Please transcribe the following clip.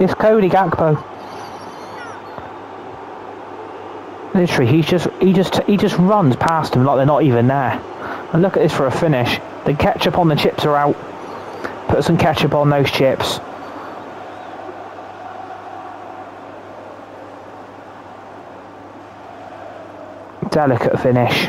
It's Cody Gakpo. Literally, he's just he just he just runs past them like they're not even there. And look at this for a finish. The ketchup on the chips are out. Put some ketchup on those chips. Delicate finish.